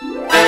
Yeah.